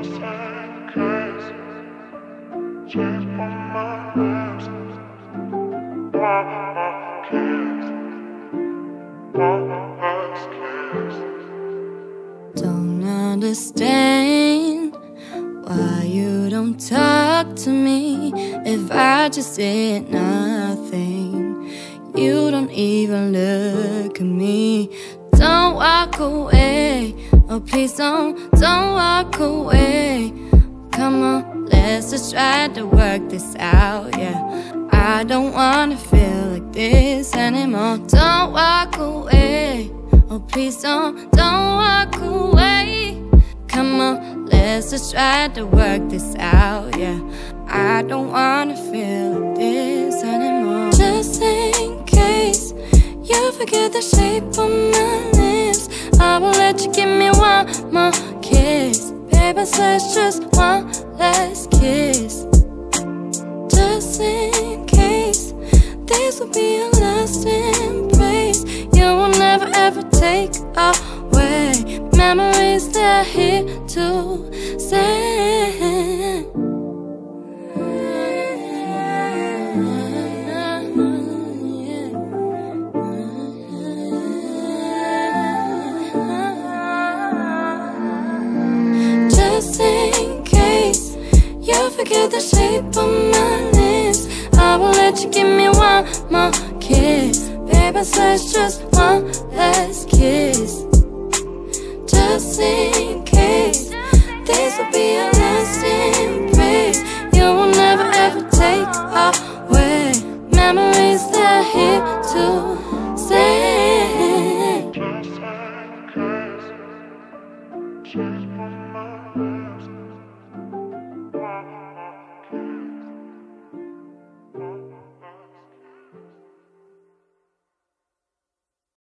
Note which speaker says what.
Speaker 1: Don't understand why you don't talk to me if I just did nothing. You don't even look at me. Don't walk away. Oh, please don't, don't walk away. Come on, let's just try to work this out, yeah. I don't wanna feel like this anymore. Don't walk away. Oh, please don't, don't walk away. Come on, let's just try to work this out, yeah. I don't wanna feel like this anymore. Just in case you forget the shape of I will let you give me one more kiss. Baby, says just one last kiss. Just in case this will be a last embrace, you will never ever take away. Memories that are here to stay. to the shape of my lips. I will let you give me one more kiss. Baby, says just one last kiss. Just in case This will be a lasting place You will never ever take away Memories that are here to stay Just in case